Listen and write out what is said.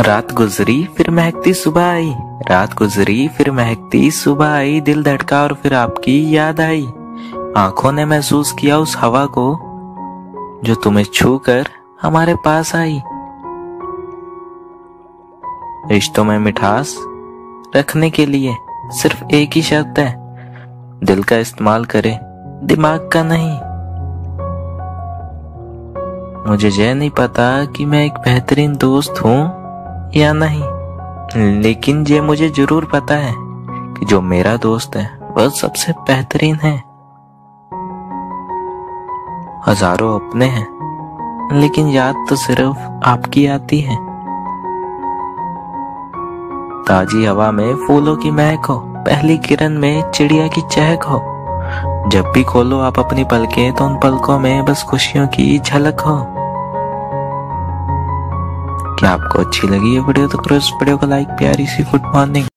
रात गुजरी, फिर महकती सुबह आई। रात गुजरी, फिर महकती सुबह आई। दिल धड़का और फिर आपकी याद आई। आँखों ने महसूस किया उस हवा को, जो तुम्हें छू कर हमारे पास आई। रिश्तों में मिठास रखने के लिए सिर्फ़ एक ही शर्त है, दिल का इस्तेमाल करें, दिमाग का नहीं। मुझे यह नहीं पता कि मैं एक बेहतरीन दोस्त हूँ या नहीं। लेकिन ये मुझे ज़रूर पता है कि जो मेरा दोस्त है, वह सबसे बेहतरीन है। हज़ारों अपने हैं, लेकिन याद तो सिर्फ़ आपकी आती है। ताजी हवा में फूलों की महक हो, पहली किरण में चिड़िया की चहक हो। जब भी खोलो आप अपनी पलकें तो उन पलकों में बस खुशियों की झलक हो। क्या आपको अच्छी लगी ये वीडियो तो करो इस वीडियो को लाइक प्यारी सी गुड मॉर्निंग